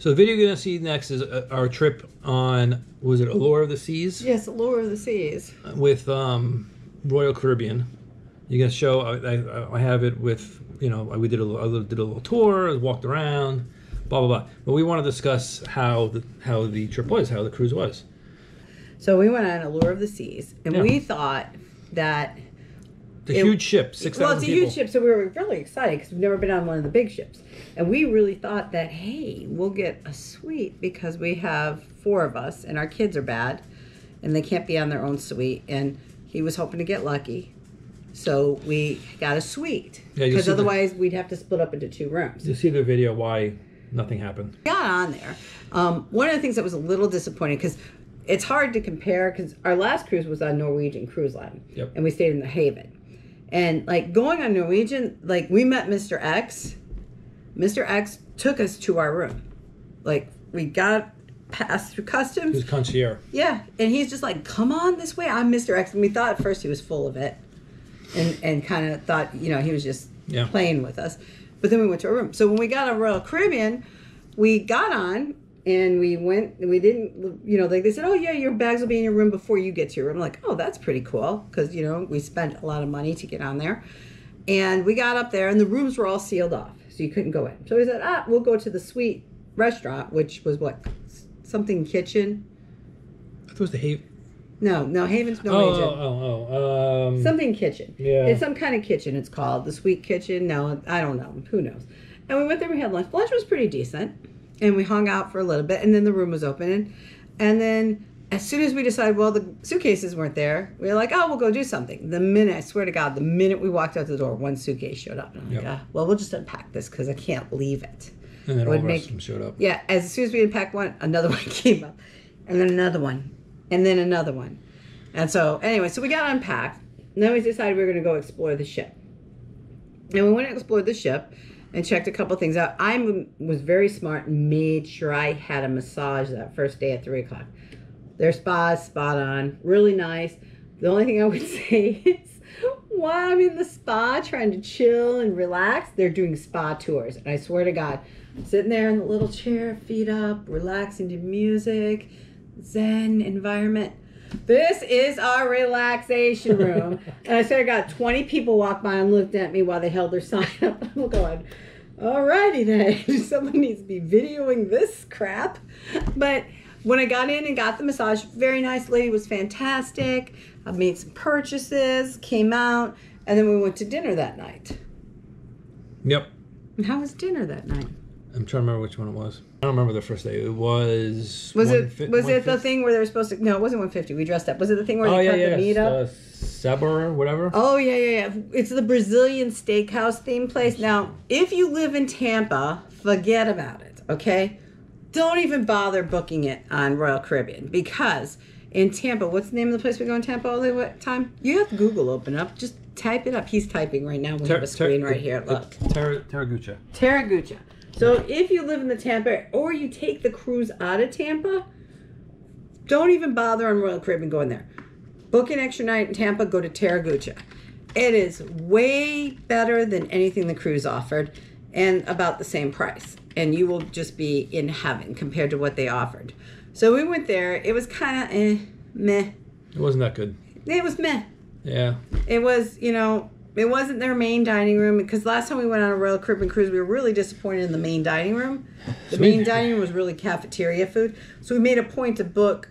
So the video you're gonna see next is uh, our trip on was it Allure of the Seas Yes, Lure of the Seas. with um, Royal Caribbean. You're gonna show. I, I, I have it with you know we did a little, did a little tour, walked around, blah blah blah. But we want to discuss how the how the trip was, how the cruise was. So we went on Allure of the Seas, and Yeah. we thought that The It- huge ship, six well, it's a people. huge ship, so we were really excited because we've never been on one of the big ships, and we really thought that hey, we'll get a suite because we have four of us, and our kids are bad, and they can't be on their own suite, and he was hoping to get lucky, so we got a suite Yeah, because the- otherwise we'd have to split up into two rooms. You see the video why nothing happened. got on there. Um, one of the things that was a little disappointing because it's hard to compare because our last cruise was on Norwegian Cruise Line, Yep. and we stayed in the Haven. And like going on Norwegian, like we met Mr. X. Mr. X took us to our room. Like we got passed through customs. was concierge. Yeah, and he's just like, "Come on this way, I'm Mr. X." And we thought at first he was full of it, and and kind of thought you know he was just Yeah. playing with us. But then we went to our room. So when we got on Royal Caribbean, we got on and we went. We didn't, you know, like they said, "Oh yeah, your bags will be in your room before you get to your room." I'm like, "Oh, that's pretty cool," because you know we spent a lot of money to get on there. And we got up there, and the rooms were all sealed off, so you couldn't go in. So we said, "Ah, we'll go to the suite restaurant, which was what something kitchen." I thought it was the Haven. No, no, Haven's Oh, Norwegian. oh, oh, oh. Um, Something kitchen. Yeah. It's some kind of kitchen, it's called. The sweet kitchen. No, I don't know. Who knows? And we went there, we had lunch. Lunch was pretty decent. And we hung out for a little bit, and then the room was open. And, and then as soon as we decided, well, the suitcases weren't there, we were like, oh, we'll go do something. The minute, I swear to God, the minute we walked out the door, one suitcase showed up. And I'm like, Yep. ah, well, we'll just unpack this because I can't leave it. and then all would the rest make- of them showed up. Yeah, as soon as we unpacked one, another one came up, and then another one, and then another one. And so, anyway, so we got unpacked. And then we decided we were going to go explore the ship. And we went and explored the ship and checked a couple things out. I was very smart and made sure I had a massage that first day at 3 o'clock. Their spa is spot on, really nice. The only thing I would say is while I'm in the spa trying to chill and relax, they're doing spa tours. And I swear to God, I'm sitting there in the little chair, feet up, relaxing to music, zen environment. This is our relaxation room. and I said I got 20 people walked by and looked at me while they held their sign up. I'm going, alrighty then. Someone needs to be videoing this crap. But when I got in and got the massage, very nice lady was fantastic. I made some purchases, came out, and then we went to dinner that night. Yep. And how was dinner that night? I'm trying to remember which one it was. I don't remember the first day. It was. Was it fi- was it the thing where they were supposed to? No, it wasn't 150. We dressed up. Was it the thing where Oh they yeah, cut yeah. the meat up? Uh, Sabor or whatever. Oh yeah, yeah, yeah. It's the Brazilian steakhouse theme place. Now, if you live in Tampa, forget about it. Okay, don't even bother booking it on Royal Caribbean because in Tampa, what's the name of the place we go in Tampa all the time? You have Google open up. Just type it up. He's typing right now. We have a screen right here. Look. Ter- Terra Gaucha. Taragucha. So if you live in the Tampa or you take the cruise out of Tampa, don't even bother on Royal Caribbean going there. Book an extra night in Tampa, go to Terra Gaucha. It is way better than anything the cruise offered and about the same price. And you will just be in heaven compared to what they offered. So we went there. It was kind of eh, meh. It wasn't that good. It was meh Yeah. it was you know it wasn't their main dining room because last time we went on a Royal Caribbean cruise we were really disappointed in the main dining room the Sweet. main dining room was really cafeteria food so we made a point to book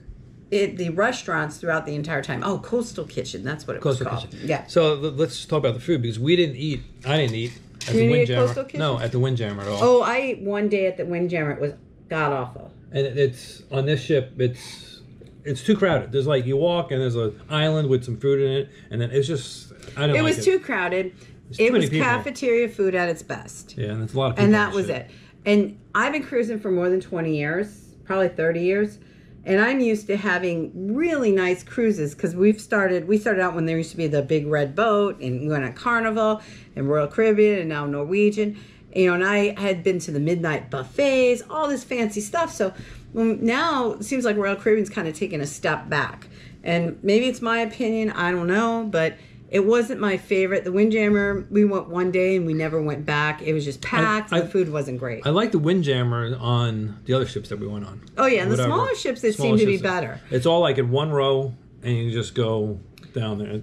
it the restaurants throughout the entire time oh coastal kitchen that's what it Coastal was called Kitchen. yeah So let's talk about the food because we didn't eat. I didn't eat at You the at Windjammer. Coastal Kitchen? No, at the Windjammer at all. oh I ate one day at the Windjammer it was god awful And it's on this ship. It's it's too crowded. There's like you walk and there's an island with some food in it, and then it's just I don't. it like was too crowded it was people. cafeteria food at its best Yeah, and it's a lot of people. and that was it. And I've been cruising for more than 20 years, probably 30 years. And I'm used to having really nice cruises because we've started, we started out when there used to be the big red boat and we went on Carnival and Royal Caribbean and now Norwegian. You know, and I had been to the midnight buffets, all this fancy stuff. So now it seems like Royal Caribbean's kind of taken a step back. And maybe it's my opinion, I don't know, but It wasn't my favorite. The Windjammer, we went one day and we never went back. It was just packed. I- the food wasn't great. I like the Windjammer on the other ships that we went on. oh yeah, and the smaller ships they Smaller seem to be better. It's all like in one row, and you just go down there.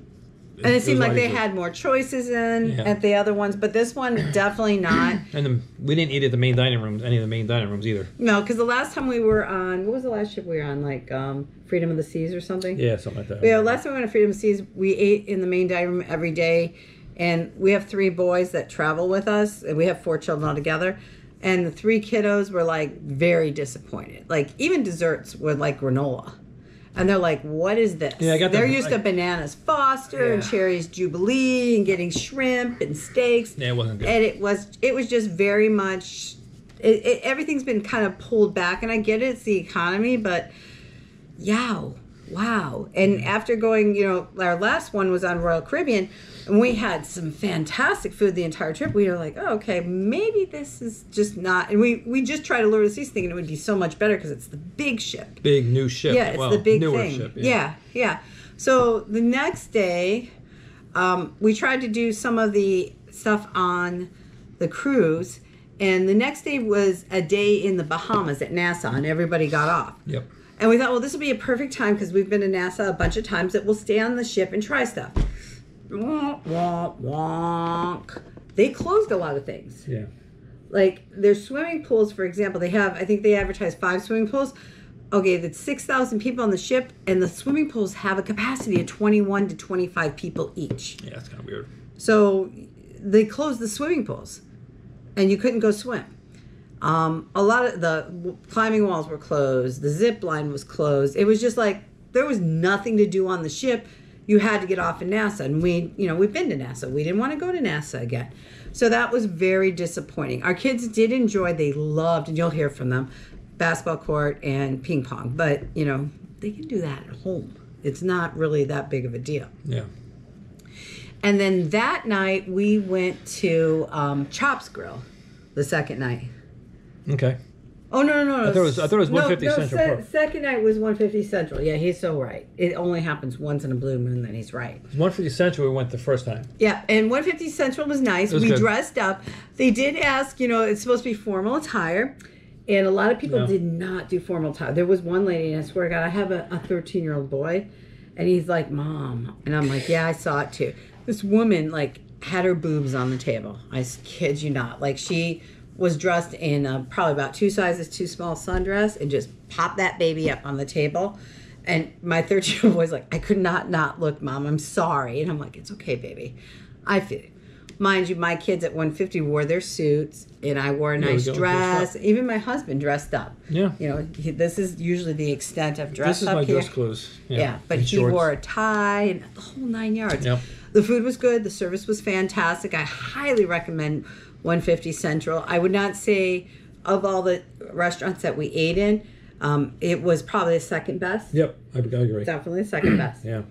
And it seemed like they had more choices in Yeah. at the other ones, but this one definitely not. And the, we didn't eat at the main dining rooms, any of the main dining rooms either. No, because the last time we were on, what was the last ship we were on? Like um, Freedom of the Seas or something. Yeah, something like that. Yeah, last time we went to Freedom of the Seas, we ate in the main dining room every day, and we have three boys that travel with us, and we have four children altogether. And the three kiddos were like very disappointed. Like even desserts were like granola, and they're like, "What is this?" Yeah, I got They're the- used I- to bananas Foster and Yeah. cherries Jubilee and getting shrimp and steaks Yeah, it wasn't good. and it was it was just very much it, it, everything's been kind of pulled back and i get it it's the economy but yow wow and after going you know our last one was on royal caribbean and we had some fantastic food the entire trip we were like oh, okay maybe this is just not and we we just tried to lure the seas thinking it would be so much better because it's the big ship Big new ship. yeah, it's well, the big thing. ship. yeah. yeah, So the next day, um, we tried to do some of the stuff on the cruise, and the next day was a day in the Bahamas at Nassau, and everybody got off. Yep. And we thought, well, this would be a perfect time because we've been to Nassau a bunch of times that we'll stay on the ship and try stuff. Wonk, wonk, wonk. They closed a lot of things Yeah. like their swimming pools for example they have i think they advertise five swimming pools okay that's 6000 people on the ship and the swimming pools have a capacity of 21 to 25 people each Yeah, that's kind of weird. so they closed the swimming pools and you couldn't go swim um, a lot of the climbing walls were closed. The zip line was closed. It was just like there was nothing to do on the ship. You had to get off in Nassau. And we you know we've been to Nassau. We didn't want to go to Nassau again. So that was very disappointing. Our kids did enjoy they loved and you'll hear from them basketball court and ping pong. But you know they can do that at home. It's not really that big of a deal. Yeah. and then that night we went to um, Chops Grill, the second night. Okay. Oh no no no! I thought it was- I thought it was No, 150 no, Central se- Park. second night was 150 Central. Yeah, he's so right. It only happens once in a blue moon. Then he's right. 150 Central, we went the first time. Yeah, and 150 Central was nice. was we good. dressed up. They did ask, you know, it's supposed to be formal attire. And a lot of people No. did not do formal attire. There was one lady, and I swear to God, I have a 13 year old boy, and he's like, Mom. And I'm like, Yeah, I saw it too. This woman, like, had her boobs on the table. I s- kid you not. Like, she was dressed in uh, probably about two sizes too small sundress and just popped that baby up on the table. And my 13 year old boy's like, I could not not look, mom. I'm sorry. And I'm like, it's okay, baby. I feel you. Mind you, my kids at 150 wore their suits and I wore a Yeah, nice dress. Even my husband dressed up. Yeah. You know, he, this is usually the extent of dress This is up my here. dress clothes. Yeah. Yeah, but And he shorts. wore a tie and the whole nine yards. Yep. The food was good. The service was fantastic. I highly recommend 150 Central. I would not say of all the restaurants that we ate in, um, it was probably the second best. Yep, I, I agree. Definitely the second best. Yeah.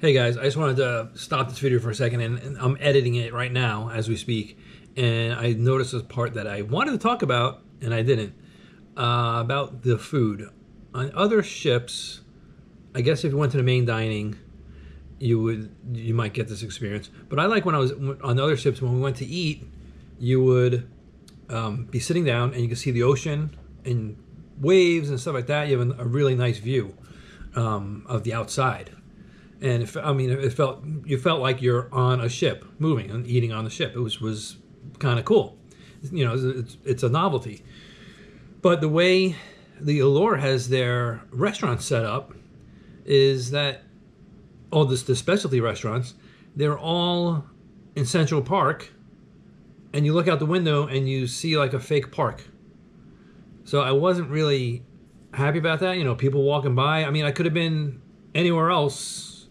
Hey guys, I just wanted to stop this video for a second, and, and I'm editing it right now as we speak, and I noticed a part that I wanted to talk about and I didn't uh, about the food on other ships. I guess if you went to the main dining, you would you might get this experience. But I like when I was on other ships when we went to eat, you would um, be sitting down and you can see the ocean and waves and stuff like that. You have a really nice view um, of the outside and it, fe- I mean, it felt you felt like you're on a ship, moving and eating on the ship. It was was kind of cool, you know. It's, it's a novelty, but the way the Allure has their restaurant set up is that all this the specialty restaurants they're all in Central Park, and you look out the window and you see like a fake park. So I wasn't really happy about that. You know, people walking by. I mean, I could have been anywhere else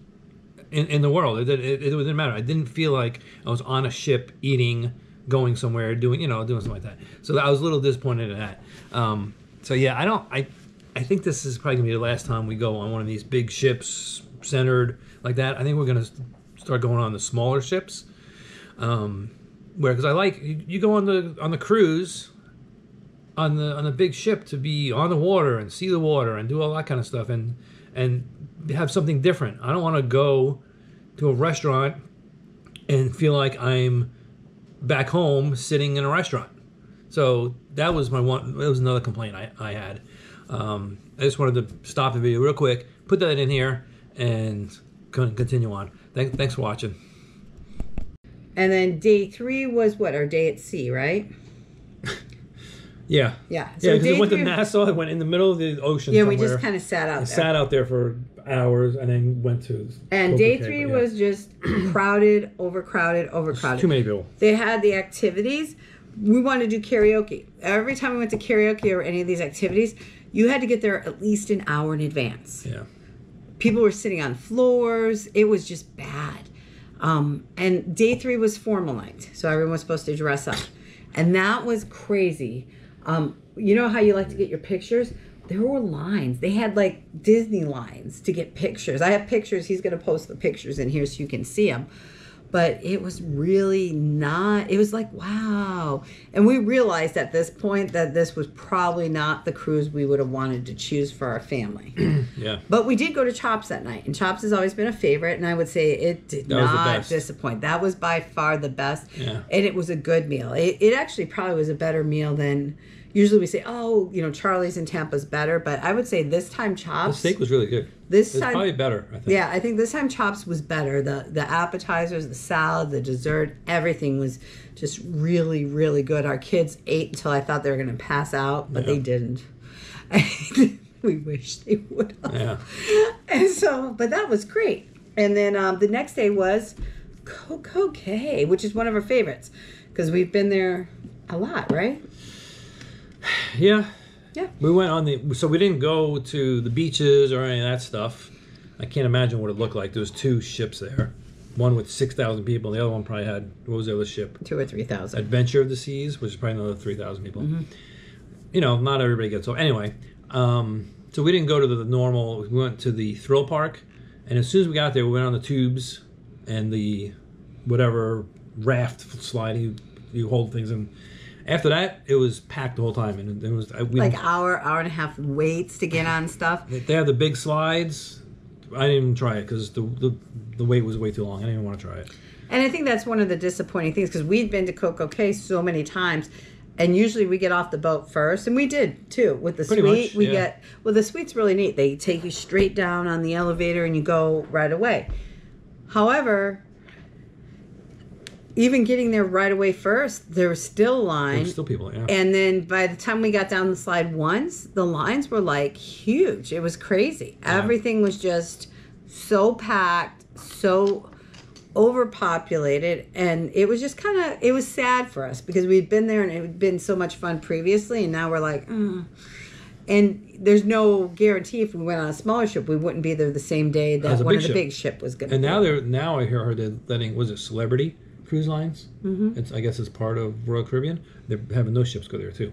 in, in the world. It, it, it didn't matter. I didn't feel like I was on a ship eating, going somewhere, doing you know doing something like that. So I was a little disappointed in that. Um, so yeah, I don't. I I think this is probably gonna be the last time we go on one of these big ships centered like that. I think we're gonna start going on the smaller ships. Um, where because I like you, you go on the on the cruise on the on a big ship to be on the water and see the water and do all that kind of stuff and and have something different. I don't want to go to a restaurant and feel like I'm back home sitting in a restaurant. So that was my one. That was another complaint I, I had. Um, I just wanted to stop the video real quick, put that in here, and continue on. Thank, thanks for watching. And then day three was what? Our day at sea, right? Yeah. Yeah. Yeah, because it went to Nassau. It went in the middle of the ocean. Yeah, we just kind of sat out there. sat out there for hours and then went to. and day Cay, three yeah. was just crowded, overcrowded, It's overcrowded. too many people. They had the activities. We wanted to do karaoke. Every time we went to karaoke or any of these activities, you had to get there at least an hour in advance. Yeah. People were sitting on floors. It was just bad. Um, and day three was formal night, so everyone was supposed to dress up, and that was crazy. Um, you know how you like to get your pictures? There were lines. They had like Disney lines to get pictures. I have pictures. He's going to post the pictures in here so you can see them. But it was really not, it was like, wow. And we realized at this point that this was probably not the cruise we would have wanted to choose for our family. Yeah. But we did go to Chops that night, and Chops has always been a favorite, and I would say it did That not disappoint. That was by far the best, Yeah. and it was a good meal. It, it actually probably was a better meal than usually we say. Oh, you know, Charlie's in Tampa's better, but I would say this time Chops. The steak was really good. This It's time, probably better. I think. yeah, I think this time Chops was better. The the appetizers, the salad, the dessert, everything was just really, really good. Our kids ate until I thought they were going to pass out, but they didn't. we wish they would have. Yeah. And so, but that was great. And then um, the next day was Coco Cay, which is one of our favorites because we've been there a lot, right? Yeah. Yeah. We went on the so we didn't go to the beaches or any of that stuff. I can't imagine what it looked like. There was two ships there, one with six thousand people, and the other one probably had what was the other ship? Two or three thousand. Adventure of the Seas, which is probably another three thousand people. Mm-hmm. You know, not everybody gets so. Anyway, um, so we didn't go to the, normal. We went to the thrill park, and as soon as we got there, we went on the tubes and the whatever raft slide you, you hold things in. After that, it was packed the whole time, and it was uh, we Like hour, hour and a half waits to get on stuff. They have the big slides. I didn't even try it because the, the the wait was way too long. I didn't even want to try it. And I think that's one of the disappointing things because we've been to Coco Cay so many times, and usually we get off the boat first, and we did too with the Pretty suite. much, we yeah. get well, the suite's really neat. They take you straight down on the elevator, and you go right away. However, even getting there right away first, there was still a There line. were still people. Yeah. And then by the time we got down the slide once, the lines were like huge. It was crazy. Yeah. Everything was just so packed, so overpopulated, and it was just kind of it was sad for us because we'd been there and it had been so much fun previously, and now we're like, mm. and there's no guarantee if we went on a smaller ship, we wouldn't be there the same day that one of the ship. big ship was going to. and now they're now I hear her they're letting was it Celebrity Cruise Lines? Mm-hmm. It's I guess it's part of Royal Caribbean. They're having those ships go there too.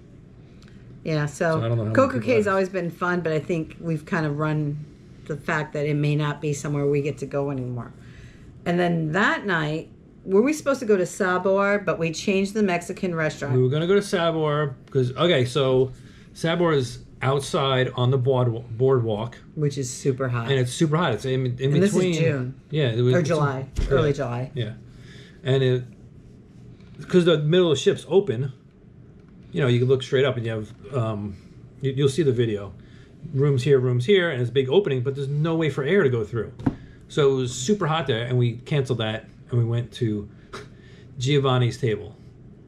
Yeah, so, So I don't know Coco that is. always been fun, but I think we've kind of run the fact that it may not be somewhere we get to go anymore. And then that night, were we supposed to go to Sabor, but we changed the Mexican restaurant. We were gonna go to Sabor because okay, so Sabor is outside on the board, boardwalk Which is super hot. and it's super hot. It's in, in And this is between. June. Yeah, it was or July, yeah. early July. Yeah, and it because the middle of the ship's open. You know, you can look straight up and you have um, you, you'll see the video. Rooms here, rooms here, and it's a big opening, but there's no way for air to go through. So it was super hot there, and we canceled that and we went to Giovanni's table.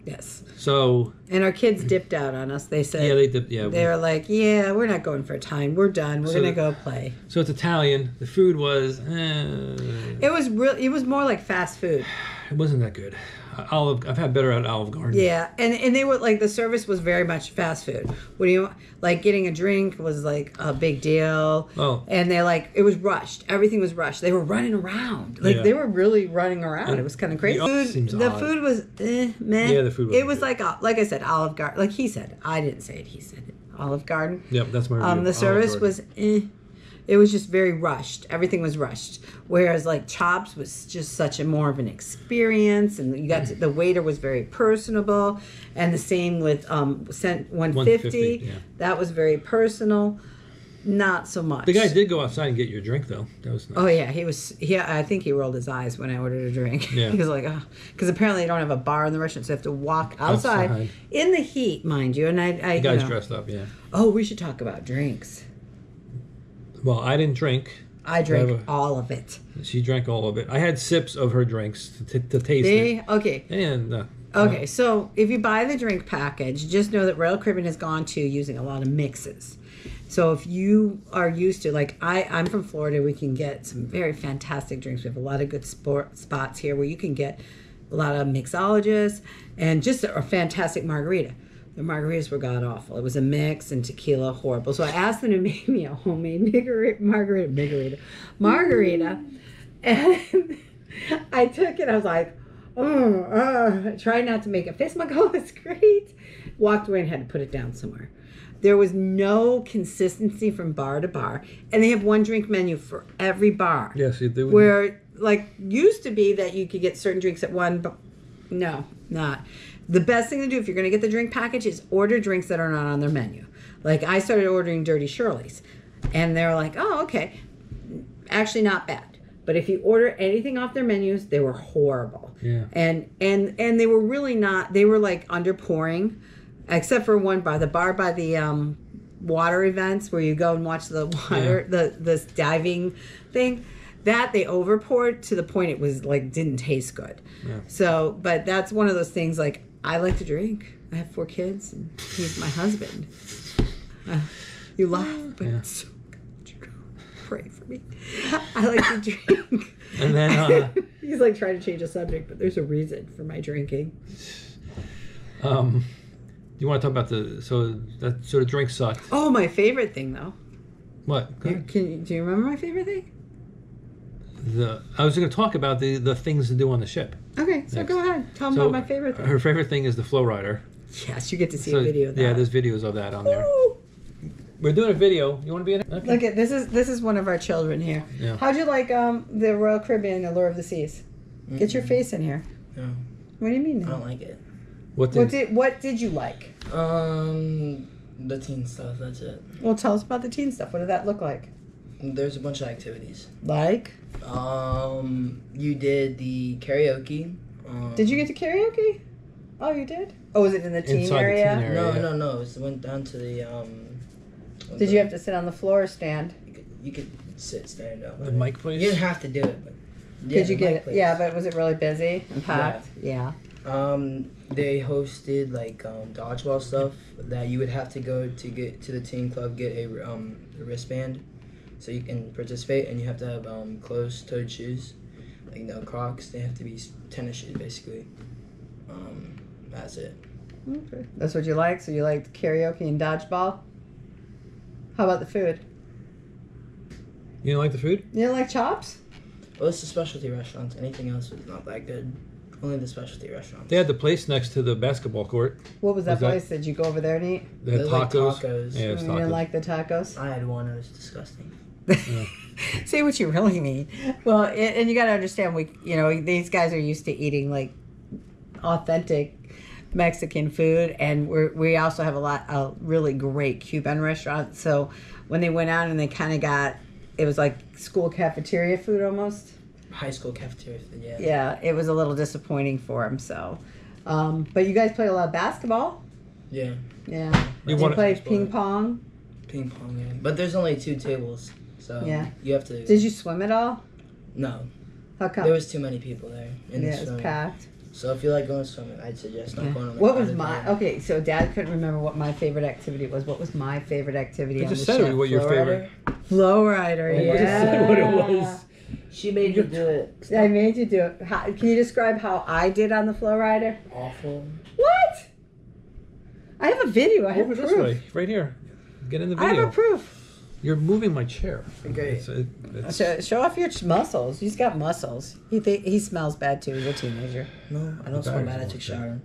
Yes. So And our kids dipped out on us. They said yeah, they did. Yeah, they were like, "Yeah, we're not going for a time. We're done. We're So- gonna go play." so it's Italian. The food was eh, It was real. It was more like fast food. It wasn't that good. Olive, I've had better at Olive Garden. Yeah, and and they were like the service was very much fast food. What do you like? Getting a drink was like a big deal. Oh. and they like it was rushed. Everything was rushed. They were running around, like Yeah. they were really running around. it was kind of crazy. the- Food, the food was eh, meh. Yeah, the food It wasn't was good. like uh, like I said, Olive Garden. Like he said, I didn't say it. He said it. Olive Garden. Yep, that's my review. Um, the service was eh. It was just very rushed. Everything was rushed. Whereas like Chops was just such a more of an experience, and you got to, the waiter was very personable, and the same with um Cent 150. 150, yeah. That was very personal. not so much. The guy did go outside and get your drink though. That was nice. Oh yeah, he was. He, I think he rolled his eyes when I ordered a drink. Yeah. he was like, oh, because apparently they don't have a bar in the restaurant, so they have to walk outside, Outside. in the heat, mind you. And I, I The guy's you know, dressed up. Yeah. oh, we should talk about drinks. Well, I didn't drink. I drank all of it. She drank all of it. I had sips of her drinks to, to taste See? it. Okay. And uh, Okay, so if you buy the drink package, just know that Royal Caribbean has gone to using a lot of mixes. So if you are used to, like I, I'm from Florida, we can get some very fantastic drinks. We have a lot of good sport spots here where you can get a lot of mixologists and just a fantastic margarita. The margaritas were god awful. It was a mix and tequila, horrible. So I asked them to make me a homemade margarita, margarita, margarita, and I took it. I was like, oh, uh, tried not to make a face. My God, it's great. Walked away and had to put it down somewhere. There was no consistency from bar to bar, and they have one drink menu for every bar. yes, they do. Where like used to be that you could get certain drinks at one, but no, not. The best thing to do if you're going to get the drink package is order drinks that are not on their menu. Like I started ordering Dirty Shirley's, and they're like, oh okay, actually not bad. But if you order anything off their menus, they were horrible. Yeah. And and and they were really not. They were like underpouring, except for one bar, the bar by the um, water events where you go and watch the water, the this diving thing. That they over overpoured to the point it was like didn't taste good. Yeah. So, but that's one of those things. Like I like to drink. I have four kids, and he's my husband. Uh, you laugh, but Yeah. it's so true. Pray for me. I like to drink. And then, uh, he's like trying to change the subject, but there's a reason for my drinking. um, you want to talk about the so that sort of drink sucked. Oh, my favorite thing though. What? Go You, ahead. can you, do you remember my favorite thing? The I was going to talk about the the things to do on the ship. Okay, so Next. go ahead. Tell me So about my favorite thing. Her favorite thing is the flow rider. yes, you get to see So, a video of that. Yeah, there's videos of that on there. Ooh. We're doing a video. You want to be in it? Okay. Look at this is this is one of our children here. Yeah. How'd you like um the Royal Caribbean Allure of the Seas? Get your face in here. No, What do you mean? I don't like it. What did, What did, did what did you like? Um, the teen stuff. That's it. Well, tell us about the teen stuff. What did that look like? There's a bunch of activities. Like? Um, you did the karaoke. Um, Did you get to karaoke? Oh, you did. Oh, was it in the teen Inside the area? teen area. No, no, no. It went down to the um. Did you have to sit on the floor or stand? You could, you could sit, stand up. the mic place? You didn't have to do it, but. Yeah, Did you get it? place. Yeah, but was it really busy and packed? Yeah. Um, they hosted like um, dodgeball stuff that you would have to go to get to the team club, get a um a wristband, so you can participate, and you have to have um closed-toed shoes, like no Crocs. They have to be tennis shoes, basically. Um, that's it. Okay. That's what you like. So you liked karaoke and dodgeball. How about the food? You don't like the food? You didn't like chops? Well, it's the specialty restaurants. Anything else was not that good. Only the specialty restaurants. They had the place next to the basketball court. What was that Was that- place? Did you go over there and eat? They had Those, like, tacos. tacos. Yeah, it was you didn't like the tacos? I had one. It was disgusting. Say what you really mean. Well, and and you got to understand, we, you know, these guys are used to eating like authentic Mexican food, and we we also have a lot of really great Cuban restaurants. So when they went out and they kind of got, it was like school cafeteria food almost. High school cafeteria. food, Yeah. Yeah, it was a little disappointing for them. So, um, but you guys play a lot of basketball. Yeah. Yeah, You you wanna- ping pong. Ping pong. Yeah. But there's only two tables, so Yeah. you have to. Did you swim at all? no. How come? There was too many people there in yeah, the it was packed. So if you like going swimming, I'd suggest not Okay. going on the What was my line. okay? So Dad couldn't remember what my favorite activity was. What was my favorite activity? I on just the said ship? what your Flow favorite. rider? Flow rider. I Yeah. just said what it was. She made you do it. I made you do it. How, can you describe how I did on the flow rider? Awful. What? I have a video. I have Over proof. this way, right here. Get in the video. I have a proof. You're moving my chair. Great. It's, it, it's, Show, show off your muscles. He's got muscles. He th- he smells bad too. He's a teenager. No, I don't smell bad. I took shower.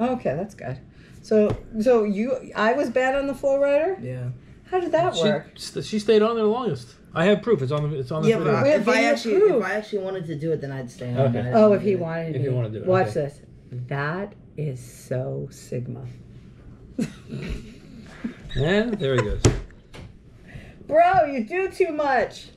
Okay, that's good. So so you I was bad on the flow rider. Yeah. How did that she, work? st- she stayed on there the longest. I have proof. It's on the. It's on the. Yeah, video. but We have if I video actually proof. if I actually wanted to do it, then I'd stay on. Okay. but I Oh, if he do it. wanted If you to. wanna do it, Watch okay. this. That is so Sigma. And there he goes. Bro, you do too much.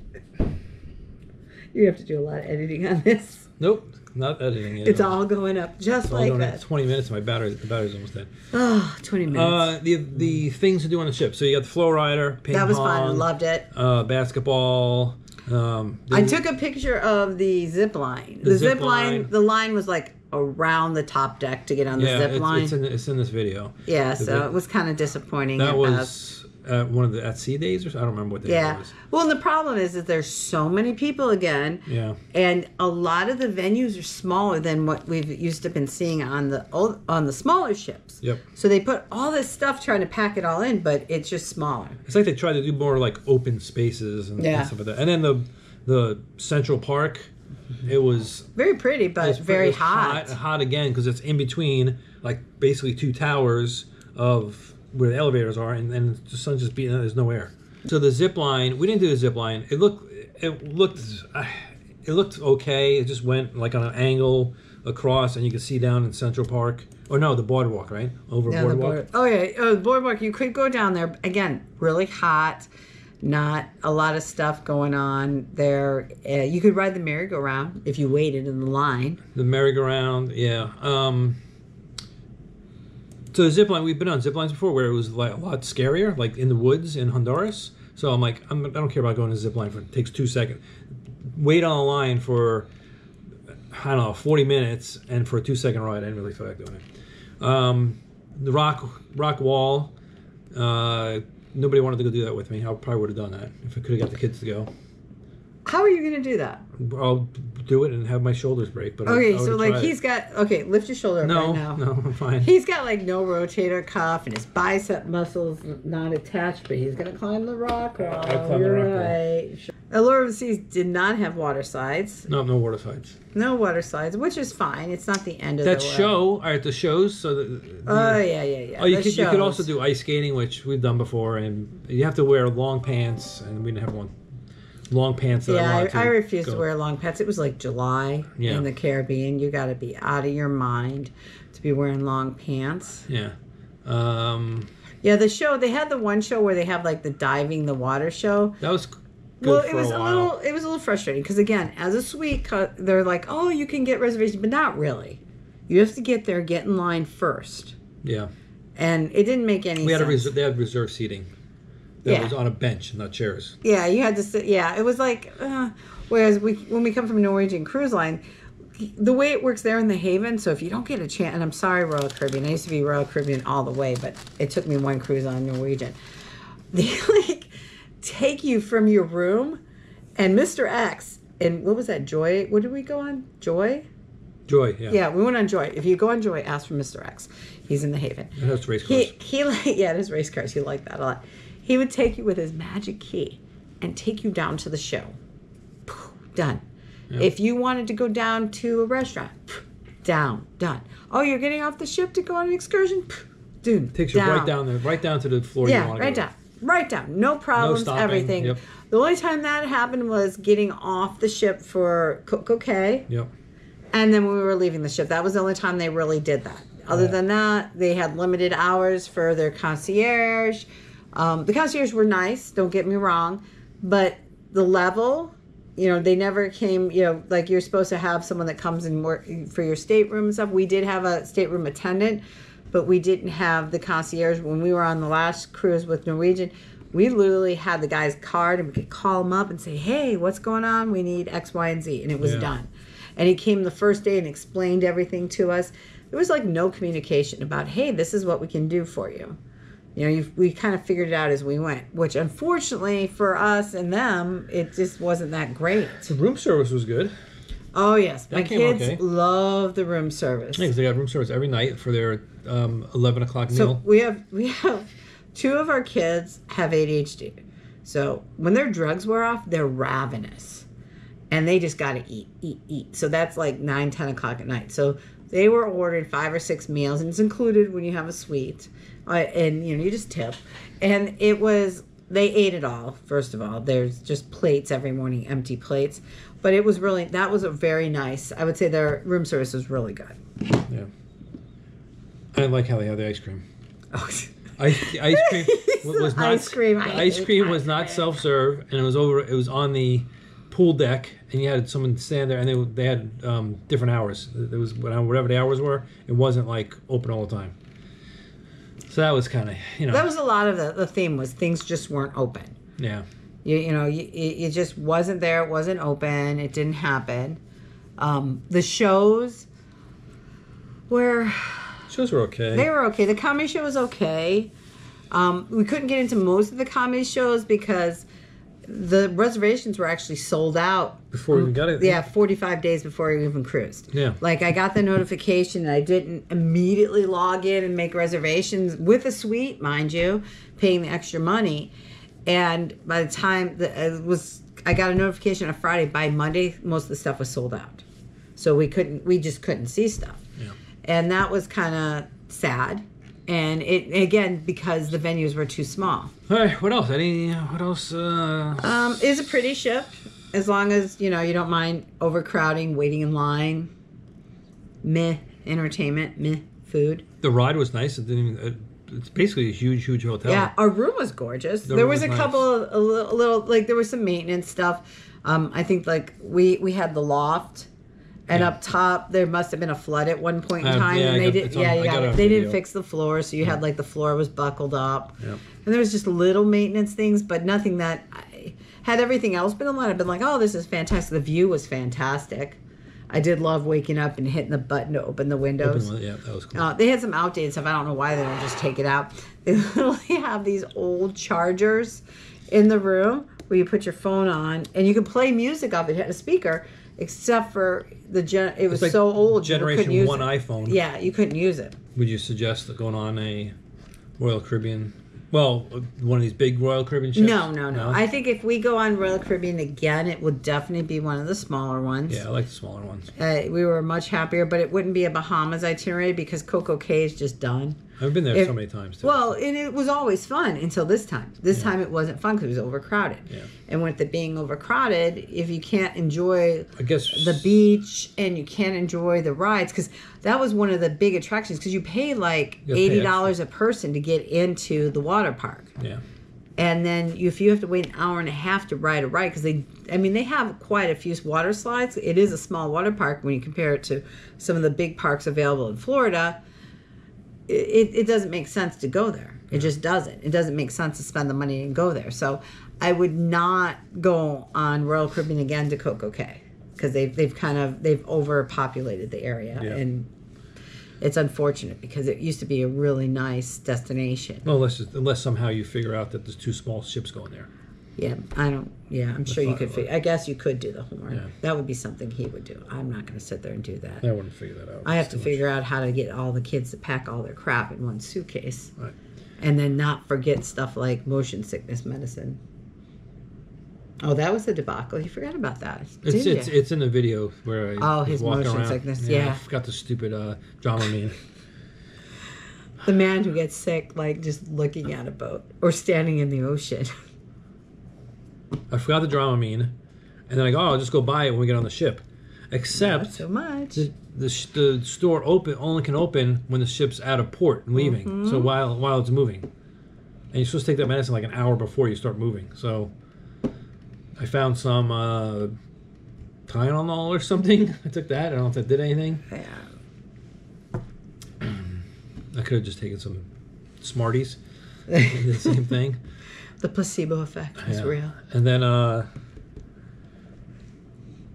You have to do a lot of editing on this. Nope, not editing it. It's all going up just It's all like that. 20 minutes. My battery, the battery's almost dead. Oh, 20 minutes. Uh, the the things to do on the ship. So you got the flow rider, ping that was pong, fun. Loved it. uh, basketball. Um, I took a picture of the zip line. The, The zip, zip line, line. the line was like around the top deck to get on the yeah, zip it's, line. it's in it's in this video. yeah, the so zip- it was kind of disappointing. That at was at one of the at sea days or I don't remember what day Yeah. it was. Well, and the problem is that there's so many people again, Yeah, and a lot of the venues are smaller than what we've used to been seeing on the old, on the smaller ships. yep. So they put all this stuff trying to pack it all in, but it's just smaller. It's like they tried to do more like open spaces and, and stuff like that. And then the the Central Park, it was Very pretty, but it's very was hot. hot, again because it's in between like basically two towers of where the elevators are, and, and the sun's just beating. There's no air. So the zip line, we didn't do the zip line. It looked it looked it looked okay. It just went like on an angle across, and you could see down in Central Park. Or no, the boardwalk, right over boardwalk. board- oh yeah, oh, the boardwalk. You could go down there again. Really hot, not a lot of stuff going on there. Uh, you could ride the merry-go-round if you waited in the line. The merry-go-round, yeah. Um, so the zip line, we've been on zip lines before where it was like a lot scarier, like in the woods in Honduras. So I'm like, I'm, I don't care about going to zip line for it takes two seconds. Wait on a line for I don't know, 40 minutes, and for a two second ride, I didn't really feel like doing it. Um, the rock rock wall, uh, nobody wanted to go do that with me. I probably would have done that if I could have got the kids to go. How are you going to do that? I'll do it and have my shoulders break. But I- Okay, I so like he's it. got okay. Lift your shoulder up no, right now. no, I'm fine. He's got like no rotator cuff and his bicep muscles not attached, but he's gonna climb the rock wall. I'll climb You're rock wall. right. Allure of Seas did not have water slides. No, no water slides. No water slides, which is fine. It's not the end of That the world. show, all right, the shows. So the, Oh yeah, yeah, yeah. oh, you the could, you could also do ice skating, which we've done before, and you have to wear long pants, and we didn't have long, long pants. That I, Yeah, I, I to refuse go. to wear long pants. It was like July Yeah. in the Caribbean. You got to be out of your mind to be wearing long pants. Yeah, um, Yeah, the show they had the one show where they have like the diving the water show. that was well, it was a a, little it was a little frustrating because again, as a suite, they're like, oh, you can get reservations, but not really. You have to get there, get in line first, Yeah, and it didn't make any we had a res- they had reserve seating. That Yeah. was on a bench, not chairs. Yeah, you had to sit. Yeah, it was like. Uh, whereas we, when we come from Norwegian Cruise Line, the way it works there in the Haven. So if you don't get a chance, and I'm sorry, Royal Caribbean. I used to be Royal Caribbean all the way, but it took me one cruise on Norwegian. They like take you from your room, and Mr. X and what was that? Joy? What did we go on? Joy? Joy, yeah, Yeah, we went on Joy. If you go on Joy, ask for Mr. X. He's in the Haven. It has race He cars. he like yeah, his race cars. He liked that a lot. He would take you with his magic key and take you down to the show. Done. If you wanted to go down to a restaurant, down, done. Oh, you're getting off the ship to go on an excursion, dude, Takes you right down there, right down to the floor Yeah, right down, right down. No problems. stopping, everything. yep. The only time that happened was getting off the ship for Coco Cay. Yep. And then when we were leaving the ship, that was the only time they really did that. Other Yeah. than that, they had limited hours for their concierge. Um, the concierge were nice, don't get me wrong, but the level, you know, they never came, you know, like you're supposed to have someone that comes and work for your stateroom and stuff. We did have a stateroom attendant, but we didn't have the concierge. When we were on the last cruise with Norwegian, we literally had the guy's card and we could call him up and say, hey, what's going on? We need X, Y, and Z. And it was Yeah. done. And he came the first day and explained everything to us. There was like no communication about, hey, this is what we can do for you. You know, you we kind of figured it out as we went, which unfortunately for us and them, it just wasn't that great. The room service was good. Oh, yes. That My kids okay. love the room service. Yeah, 'cause they got room service every night for their um, 11 o'clock So meal. we have we have two of our kids have ADHD. So when their drugs wear off, they're ravenous, and they just got to eat, eat, eat. So that's like nine, ten o'clock at night. So they were ordering five or six meals, and it's included when you have a suite, uh, and you know you just tip. And it was they ate it all. First of all, there's just plates every morning, empty plates. But it was really that was a very nice. I would say their room service was really good. Yeah. I like how they had the ice cream. Oh, Ice, ice cream was not Ice cream, ice cream was not self serve, and it was over. It was on the pool deck, and you had someone stand there, and they they had um, different hours. it was whatever the hours were. It wasn't like open all the time. So that was kind of you know That was a lot of the, the theme was things just weren't open. yeah. You, you know, you, it it just wasn't there. It wasn't open. It didn't happen. Um, the shows were Shows were okay. they were okay. The comedy show was okay. Um, we couldn't get into most of the comedy shows because the reservations were actually sold out. Before we even got it. Yeah, 45 days before we even cruised. Yeah. Like I got the notification and I didn't immediately log in and make reservations with a suite, mind you, paying the extra money. And by the time the, uh, it was, I got a notification on Friday. By Monday, most of the stuff was sold out. So we couldn't, we just couldn't see stuff. Yeah. And that was kind of sad. And it again because the venues were too small. All right. What else? Any? What else? Uh, Um, it's a pretty ship, as long as you know you don't mind overcrowding, waiting in line. Meh entertainment, meh food. the ride was nice. It didn't. Even, it, it's basically a huge, huge hotel. Yeah, our room was gorgeous. The there was, was a nice. couple of a little, a little like there was some maintenance stuff. Um, I think like we we had the loft. And Yeah. up top, there must have been a flood at one point in Uh, time, yeah, and they did. it's on- yeah, I you got got it it. on They didn't fix the floor, so you had like the floor was buckled up, Yep. and there was just little maintenance things, but nothing that. I, had everything else been aligned, I'd been like, oh, this is fantastic. The view was fantastic. I did love waking up and hitting the button to open the windows. Open yeah, that was cool. Uh, they had some outdated stuff. I don't know why they don't just take it out. They literally have these old chargers in the room where you put your phone on and you can play music off it. It had a speaker, except for the gen. It was like so old. Generation one it. iPhone. Yeah, you couldn't use it. Would you suggest that going on a Royal Caribbean? Well, one of these big Royal Caribbean ships. No, no, no, I think if we go on Royal Caribbean again, it would definitely be one of the smaller ones. yeah, I like the smaller ones. Uh, we were much happier, but it wouldn't be a Bahamas itinerary because Coco Cay is just done. I've been there If- so many times. Too. Well, and it was always fun until this time. This time it wasn't fun because it was overcrowded. Yeah. And with it being overcrowded, if you can't enjoy I guess the beach and you can't enjoy the rides, because that was one of the big attractions, because you pay like You have to pay eighty dollars a person to get into the water park, Yeah, and then if you have to wait an hour and a half to ride a ride, because they, I mean, they have quite a few water slides. It is a small water park when you compare it to some of the big parks available in Florida it, it doesn't make sense to go there. It just doesn't. It doesn't make sense to spend the money and go there. So I would not go on Royal Caribbean again to Coco Cay because they've they've kind of they've overpopulated the area Yeah. and it's unfortunate because it used to be a really nice destination. well, unless unless somehow you figure out that there's two small ships going there. Yeah, I don't. Yeah, I'm sure you could. Fig- I guess you could do the horn. Yeah. That would be something he would do. I'm not going to sit there and do that. I wouldn't figure that out. I have to too much. figure out how to get all the kids to pack all their crap in one suitcase. Right. And then not forget stuff like motion sickness medicine. Oh, that was a debacle. You forgot about that. It's it's it's in the video where I Oh, his motion around. sickness, I yeah. forgot the stupid uh, Dramamine. the man who gets sick, like just looking at a boat or standing in the ocean. I forgot the Dramamine, and then I go, oh, I'll just go buy it when we get on the ship. Not Except so much. the, the, the store open only can open when the ship's out of port and leaving. Mm-hmm. So while while it's moving, and you're supposed to take that medicine like an hour before you start moving. So I found some uh, Tylenol or something. I took that. I don't know if that did anything. Yeah. I could have just taken some Smarties. The same thing. The placebo effect was Yeah. real. And then uh,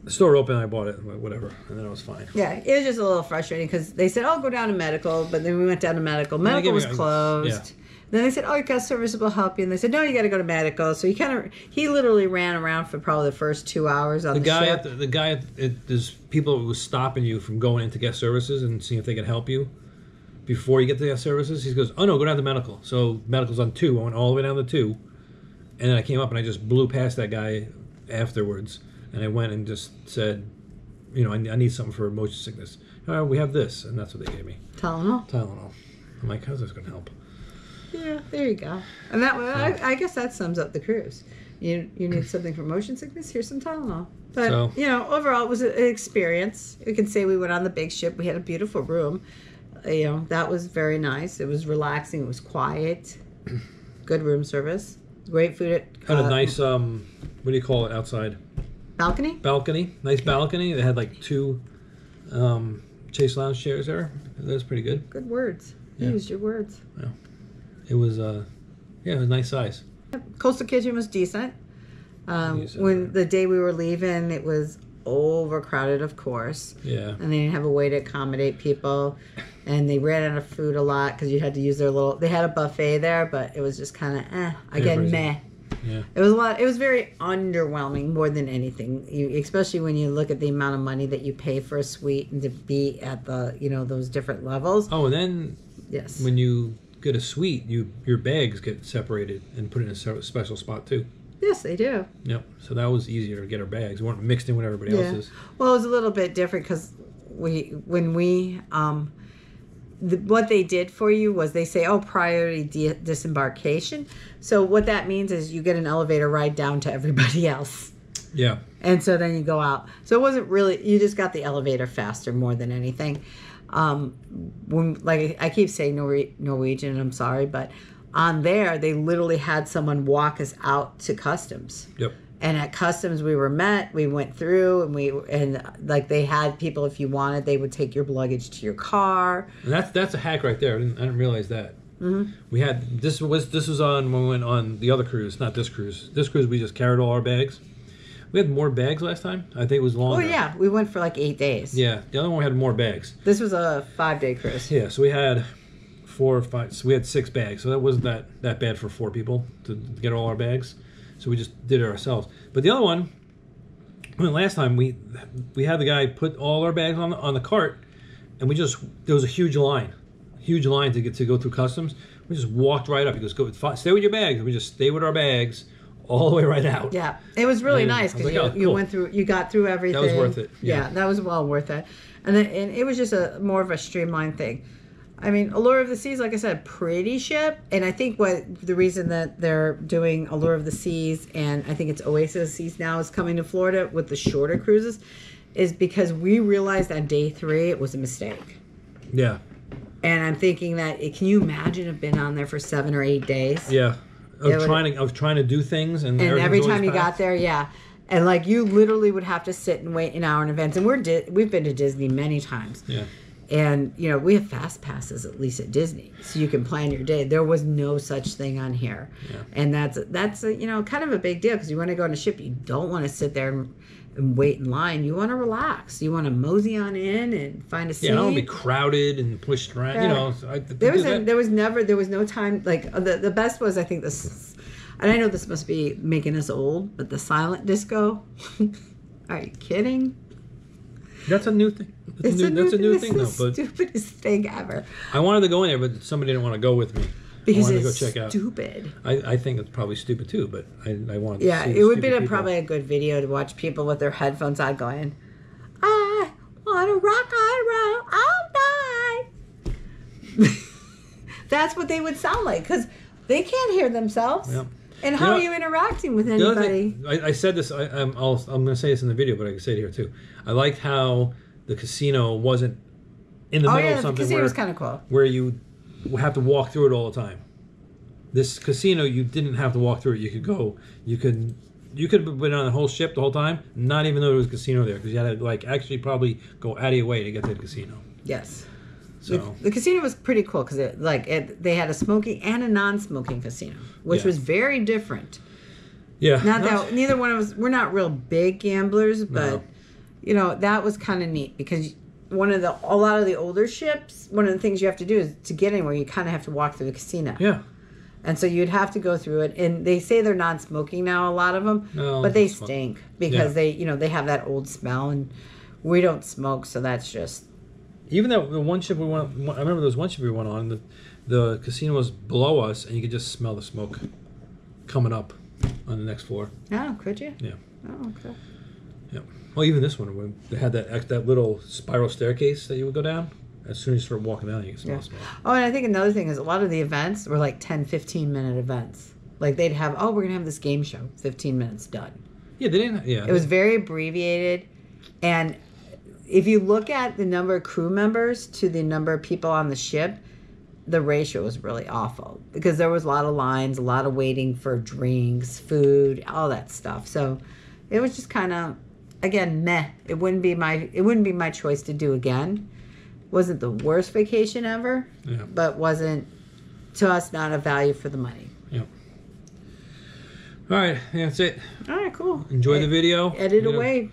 the store opened. I bought it. Whatever, and then it was fine. Yeah, it was just a little frustrating because they said, "Oh, go down to medical," but then we went down to medical. Medical was closed. yeah. Then they said, "Oh, you got services will help you," and they said, "No, you got to go to medical." So he kind of he literally ran around for probably the first two hours on The the, guy, ship. at the, the guy, at it, there's people who was stopping you from going into guest services and seeing if they can help you before you get to guest services. He goes, "Oh no, go down to medical." So medical's on two. I went all the way down to two, and then I came up and I just blew past that guy afterwards, and I went and just said, "You know, I, I need something for motion sickness." Oh, we have this, and that's what they gave me, Tylenol. Tylenol. I'm like, how's this going to help? Yeah, there you go. And that I, I guess that sums up the cruise. You you need something for motion sickness? Here's some Tylenol. But So- you know, overall, it was an experience. We can say we went on the big ship. We had a beautiful room. you know, that was very nice. It was relaxing. It was quiet. Good room service. Great food at Had uh, a nice um, what do you call it outside balcony. balcony? Nice balcony. They had like two um, Chase Lounge chairs there. That was pretty good. Good words. You Yeah. used your words. Yeah. It was uh, yeah, it was a nice size. Coastal Kitchen was decent. Um, Decent, when the day we were leaving, it was overcrowded, of course, Yeah. and they didn't have a way to accommodate people, and they ran out of food a lot because you had to use their little. They had a buffet there, but it was just kind of eh. Again, crazy. meh. Yeah. It was a lot. It was very underwhelming more than anything. You, especially when you look at the amount of money that you pay for a suite and to be at the you know those different levels. Oh, and then Yes. when you get a suite, you your bags get separated and put in a special spot too. Yes, they do. Yep. So that was easier to get our bags. We weren't mixed in with everybody Yeah. else's. Well, it was a little bit different because we when we um, the, what they did for you was they say, oh, priority de- disembarkation. So what that means is you get an elevator ride down to everybody else. Yeah. and so then you go out. So it wasn't really you just got the elevator faster more than anything. Um, when like I keep saying Nor- Norwegian, and I'm sorry, but on there they literally had someone walk us out to customs. Yep. And at customs we were met, we went through, and we and like they had people if you wanted, they would take your luggage to your car. And that's that's a hack right there. I didn't, I didn't realize that. Mhm. We had this was this was on when we went on the other cruise, not this cruise. This cruise we just carried all our bags. We had more bags last time. I think it was long. Oh yeah, we went for like eight days. Yeah. The other one we had more bags. This was a five day cruise. Yeah. So we had four or five. So we had six bags. So that wasn't that that bad for four people to, get all our bags. So we just did it ourselves. But the other one, I mean, last time we we had the guy put all our bags on the, on the cart, and we just there was a huge line, huge line to get to go through customs. We just walked right up. He goes, "Go, stay with your bags." And we just stay with our bags all the way right out. Yeah, it was really And nice because like, you, oh, you went through, you got through everything. That was worth it, yeah. that was well worth it, and then, and it was just a more of a streamlined thing. I mean, Allure of the Seas, like I said, pretty ship, and I think what the reason that they're doing Allure of the Seas and I think it's Oasis Seas now is coming to Florida with the shorter cruises, is because we realized on day three it was a mistake. Yeah. And I'm thinking that it can you imagine have been on there for seven or eight days? Yeah. Of trying to of trying to do things and, and every time you got there, yeah, and like you literally would have to sit and wait an hour in advance. And we're Di- we've been to Disney many times, Yeah. And you know we have fast passes at least at Disney, so you can plan your day. There was no such thing on here, Yeah. and that's that's a, you know kind of a big deal because you want to go on a ship, you don't want to sit there and, and wait in line. You want to relax. You want to mosey on in and find a seat. Yeah, I don't want to be crowded and pushed around. You know, so I, There was a, there was never there was no time like uh, the the best was I think this, and I know this must be making us old, but the silent disco. Are you kidding? That's a new thing. That's It's a new, that's a new thing, the though. But stupidest thing ever I wanted to go in there, but somebody didn't want to go with me. because I wanted it's to go check out. stupid. I, I think it's probably stupid too, but I, I wanted to Yeah, see it would be a, probably a good video to watch people with their headphones on going, I want to rock and roll all night. That's what they would sound like because they can't hear themselves. Yeah. And You how know- are you interacting with The anybody? thing, I, I said this. I, I'm, I'll, I'm going to say this in the video, but I can say it here too. I liked how the casino wasn't in the Oh middle yeah, of the something casino where, was kind of cool. where you have to walk through it all the time. This casino, you didn't have to walk through it. You could go. You could. You could have been on the whole ship the whole time, not even though there was a casino there, because you had to like actually probably go out of your way to get to the casino. Yes. So The, the casino was pretty cool because it like it, they had a smoking and a non-smoking casino, which Yeah. was very different. yeah, Not no, that neither one of us we're not real big gamblers, but No. you know that was kind of neat because one of the a lot of the older ships, one of the things you have to do is to get anywhere, you kind of have to walk through the casino, yeah, and so you'd have to go through it. And they say they're non-smoking now, a lot of them, No, but they stink because Yeah. they you know they have that old smell, and we don't smoke, so that's just Even that the one ship we went, I remember there was one ship we went on. The, the casino was below us, and you could just smell the smoke coming up on the next floor. oh, could you? Yeah. Oh, okay. Yeah. Well, even this one, when they had that that little spiral staircase that you would go down. As soon as you start walking down, you can smell Yeah. smoke. Oh, and I think another thing is a lot of the events were like 10, 15 minute events. Like they'd have, oh, we're going to have this game show, 15 minutes done. Yeah, they didn't. Yeah, It was very abbreviated. And if you look at the number of crew members to the number of people on the ship, the ratio was really awful because there was a lot of lines, a lot of waiting for drinks, food, all that stuff. So it was just kind of again meh. It wouldn't be my it wouldn't be my choice to do again. Wasn't the worst vacation ever, Yeah. but wasn't to us not a value for the money. Yep. All right, that's it. All right, cool. Enjoy Ed- the video. Edit You know, away.